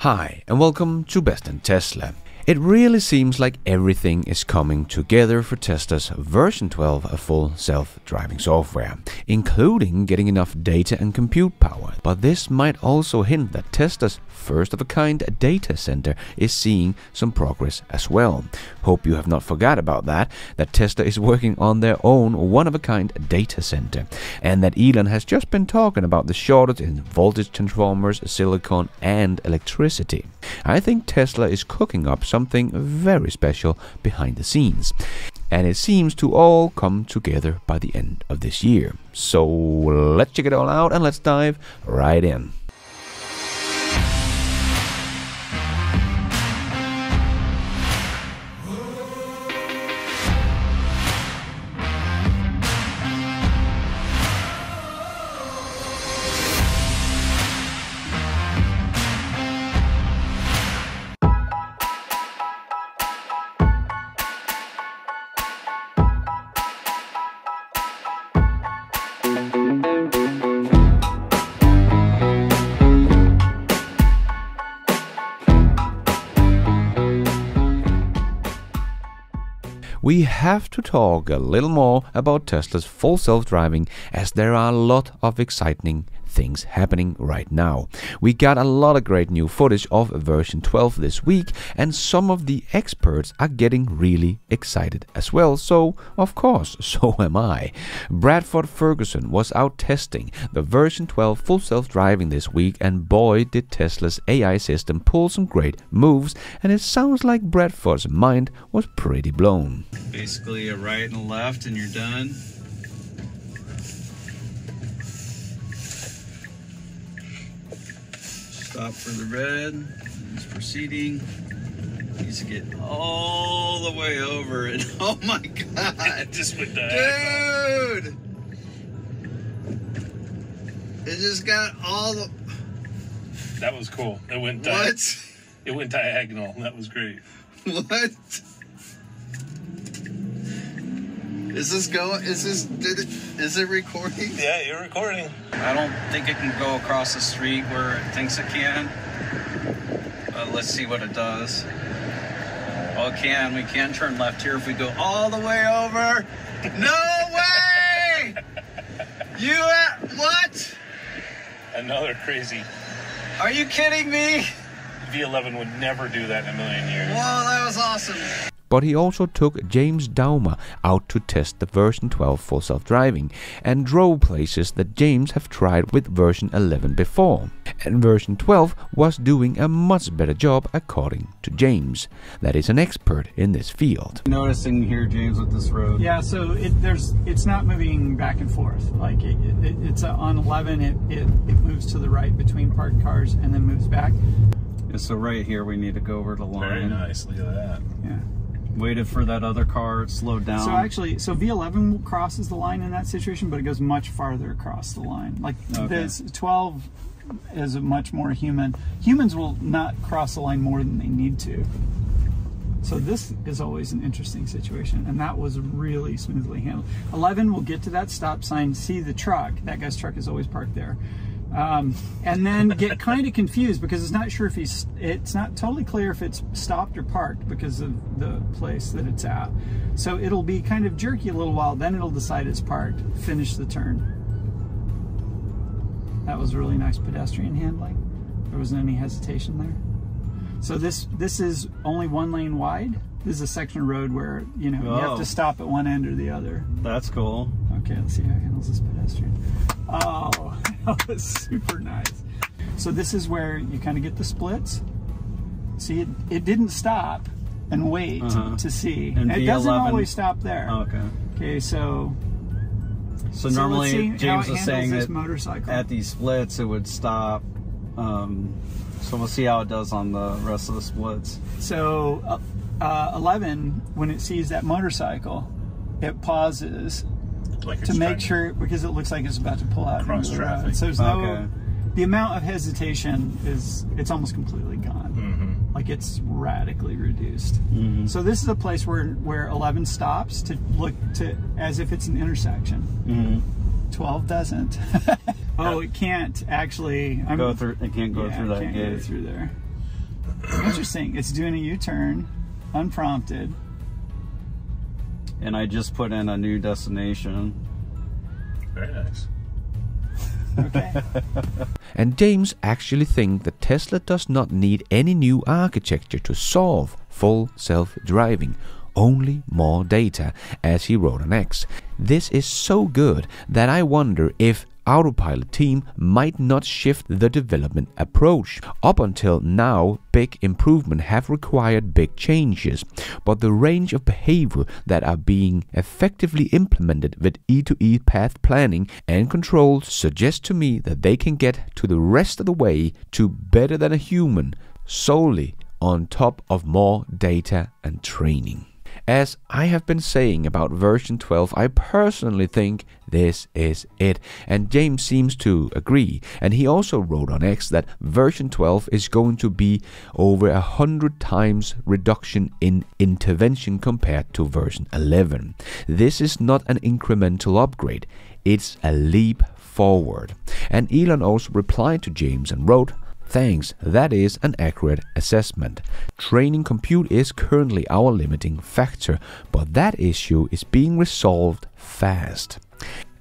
Hi, and welcome to Best in Tesla. It really seems like everything is coming together for Tesla's version 12 of full self-driving software, including getting enough data and compute power. But this might also hint that Tesla's first-of-a-kind data center is seeing some progress as well. Hope you have not forgot about that, that Tesla is working on their own one-of-a-kind data center, and that Elon has just been talking about the shortage in voltage transformers, silicon, and electricity. I think Tesla is cooking up something very special behind the scenes. And it seems to all come together by the end of this year. So let's check it all out and let's dive right in. We have to talk a little more about Tesla's full self-driving as there are a lot of exciting things happening right now. We got a lot of great new footage of version 12 this week and some of the experts are getting really excited as well, so of course, so am I. Bradford Ferguson was out testing the version 12 full self-driving this week and boy did Tesla's AI system pull some great moves and it sounds like Bradford's mind was pretty blown. Basically a right and a left and you're done. Stop for the red. It's proceeding. Needs to get all the way over it. Oh my god. It just went diagonal. Dude! It just got all the. That was cool. It went di- What? It went diagonal. That was great. What? Is this going? Is this? Did it? Is it recording? Yeah, you're recording. I don't think it can go across the street where it thinks it can. But let's see what it does. Oh, can. We can turn left here if we go all the way over. No way! You at what? Another crazy. Are you kidding me? V11 would never do that in a million years. Whoa, that was awesome. But he also took James Douma out to test the version 12 for self-driving and drove places that James have tried with version 11 before. And version 12 was doing a much better job according to James, that is an expert in this field. Noticing here, James, with this road. Yeah, so it there's it's not moving back and forth. Like it, it, it's uh on 11, it, it it moves to the right between parked cars and then moves back. Yeah, so right here, we need to go over the line. Very nice. Look at that. Yeah. Waited for that other car, slowed down. So actually, so V11 crosses the line in that situation, but it goes much farther across the line. Like Okay. this 12 is much more human. Humans will not cross the line more than they need to. So this is always an interesting situation, and that was really smoothly handled. 11 will get to that stop sign, see the truck. That guy's truck is always parked there. Um, and then get kind of confused because it's not sure if he's it's not totally clear if it's stopped or parked because of the place that it's at. So it'll be kind of jerky a little while then it'll decide it's parked finish the turn. That was really nice pedestrian handling. There wasn't any hesitation there. So this this is only one lane wide. This is a section of road where you know you have Oh. to stop at one end or the other. That's cool. Okay, let's see how it handles this pedestrian. Oh, that was super nice. So this is where you kind of get the splits. See, it, it didn't stop and wait Uh-huh. to see. And it doesn't always stop there. Okay. Okay, so, So, so normally, let's see how James was saying this that motorcycle. at these splits it would stop. Um, so we'll see how it does on the rest of the splits. So, uh, uh, 11, when it sees that motorcycle, it pauses Like to make sure because it looks like it's about to pull out Cross into the road. traffic. So there's no the amount of hesitation is it's almost completely gone. Mhm. Like it's radically reduced. Mm-hmm. So this is a place where where 11 stops to look to as if it's an intersection. Mm-hmm. 12 doesn't. oh, it can't actually. I'm, Go through. It can't go yeah, through it that can't gate. go through there. interesting. It's doing a U-turn, unprompted. And I just put in a new destination. Very nice. Okay. And James actually think that Tesla does not need any new architecture to solve full self-driving, only more data, as he wrote on X. This is so good that I wonder if Autopilot team might not shift the development approach. Up until now, big improvement have required big changes, but the range of behavior that are being effectively implemented with E2E path planning and control suggests to me that they can get to the rest of the way to better than a human solely on top of more data and training. As I have been saying about version 12, I personally think this is it. And James seems to agree. And he also wrote on X that version 12 is going to be over a hundred times reduction in intervention compared to version 11. This is not an incremental upgrade, it's a leap forward. And Elon also replied to James and wrote, Thanks, that is an accurate assessment. Training compute is currently our limiting factor, but that issue is being resolved fast.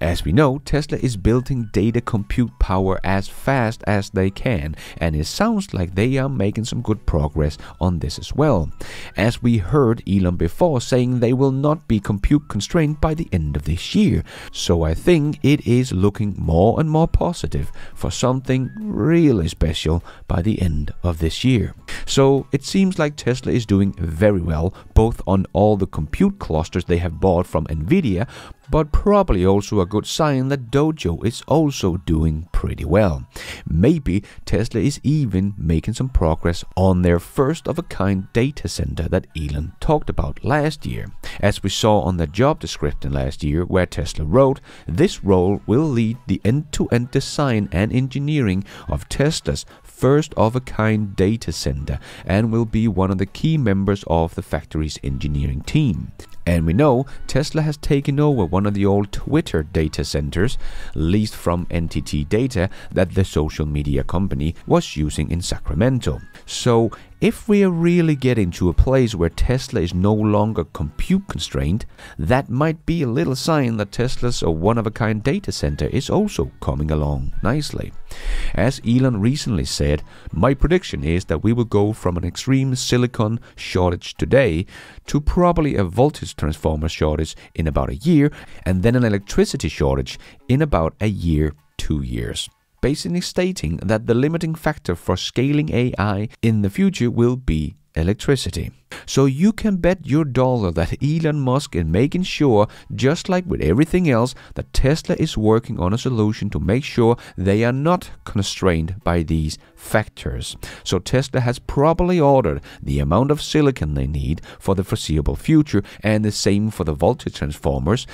As we know, Tesla is building data compute power as fast as they can, and it sounds like they are making some good progress on this as well. As we heard Elon before saying they will not be compute constrained by the end of this year, so I think it is looking more and more positive for something really special by the end of this year. So it seems like Tesla is doing very well, both on all the compute clusters they have bought from Nvidia, but probably also a good sign that Dojo is also doing pretty well. Maybe Tesla is even making some progress on their first of a kind data center that Elon talked about last year. As we saw on the job description last year, where Tesla wrote, this role will lead the end to end design and engineering of Tesla's first of a kind data center and will be one of the key members of the factory's engineering team. And we know Tesla has taken over one of the old Twitter data centers, leased from NTT Data, that the social media company was using in Sacramento. So, if we are really getting to a place where Tesla is no longer compute constrained, that might be a little sign that Tesla's one of a kind data center is also coming along nicely. As Elon recently said, my prediction is that we will go from an extreme silicon shortage today to probably a voltage transformer shortage in about a year and then an electricity shortage in about a year, two years basically stating that the limiting factor for scaling AI in the future will be electricity. So you can bet your dollar that Elon Musk is making sure, just like with everything else, that Tesla is working on a solution to make sure they are not constrained by these factors. So Tesla has probably ordered the amount of silicon they need for the foreseeable future, and the same for the voltage transformers,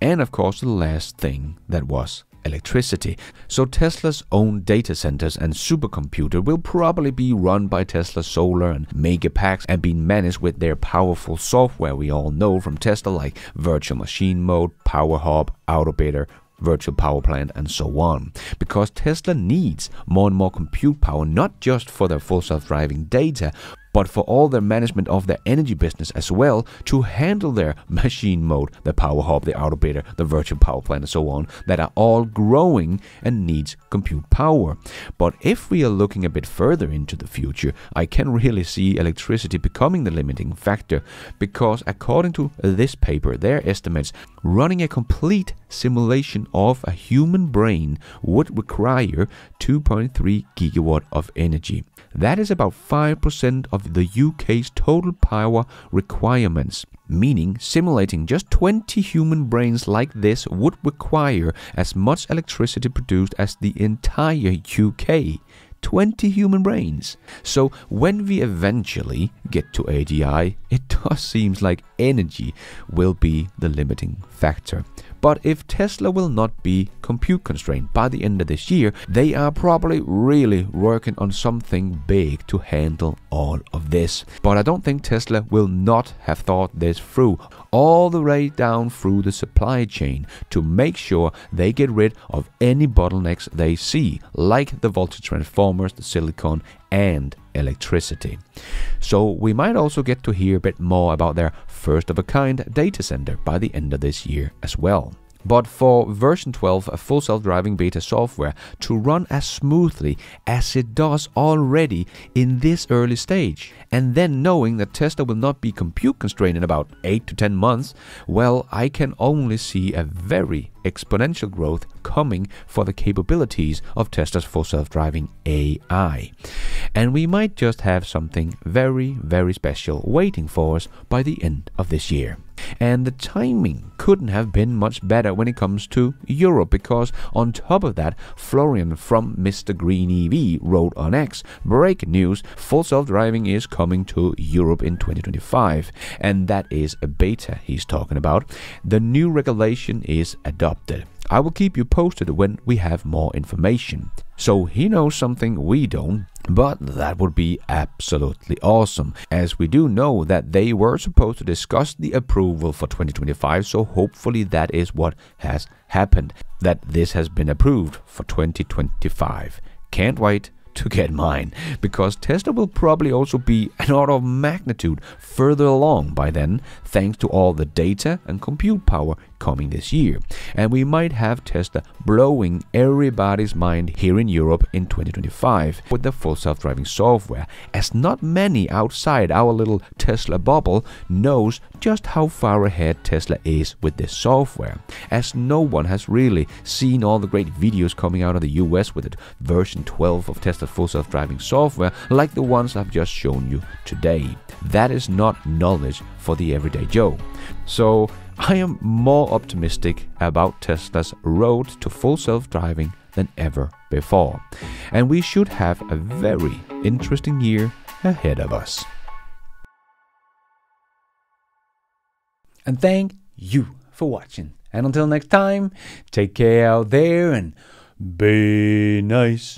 and of course the last thing that was electricity. So Tesla's own data centers and supercomputer will probably be run by Tesla Solar and Megapacks and be managed with their powerful software we all know from Tesla like Virtual Machine Mode, Power Hub, Autobidder, virtual power plant, and so on. Because Tesla needs more and more compute power, not just for their full self driving data, but for all their management of their energy business as well to handle their machine mode, the power hub, the auto autobidder, the virtual power plant, and so on, that are all growing and needs compute power. But if we are looking a bit further into the future, I can really see electricity becoming the limiting factor because according to this paper, their estimates, running a complete simulation of a human brain would require 2.3 gigawatt of energy. That is about 5% of the UK's total power requirements, meaning simulating just 20 human brains like this would require as much electricity produced as the entire UK. 20 human brains. So when we eventually get to AGI, it does seem like energy will be the limiting factor. But if Tesla will not be compute constrained by the end of this year, they are probably really working on something big to handle all of this. But I don't think Tesla will not have thought this through all the way down through the supply chain to make sure they get rid of any bottlenecks they see, like the voltage transformers, the silicon, and electricity. So we might also get to hear a bit more about their first of a kind data center by the end of this year as well. But for version 12 a full self-driving beta software to run as smoothly as it does already in this early stage, and then knowing that Tesla will not be compute constrained in about 8 to 10 months, well, I can only see a very exponential growth coming for the capabilities of Tesla's full self-driving AI. And we might just have something very, very special waiting for us by the end of this year. And the timing couldn't have been much better when it comes to Europe because on top of that, Florian from Mr. Green EV wrote on X, break news, full self-driving is coming to Europe in 2025 and that is a beta he's talking about. The new regulation is adopted. I will keep you posted when we have more information. So he knows something we don't, but that would be absolutely awesome, as we do know that they were supposed to discuss the approval for 2025, so hopefully that is what has happened, that this has been approved for 2025. Can't wait to get mine, because Tesla will probably also be an order of magnitude further along by then, thanks to all the data and compute power coming this year. And we might have Tesla blowing everybody's mind here in Europe in 2025 with the full self-driving software, as not many outside our little Tesla bubble knows just how far ahead Tesla is with this software, as no one has really seen all the great videos coming out of the US with the version 12 of Tesla full self-driving software like the ones I've just shown you today. That is not knowledge for the everyday Joe. So I am more optimistic about Tesla's road to full self driving than ever before, and we should have a very interesting year ahead of us. And thank you for watching. And until next time, take care out there and be nice.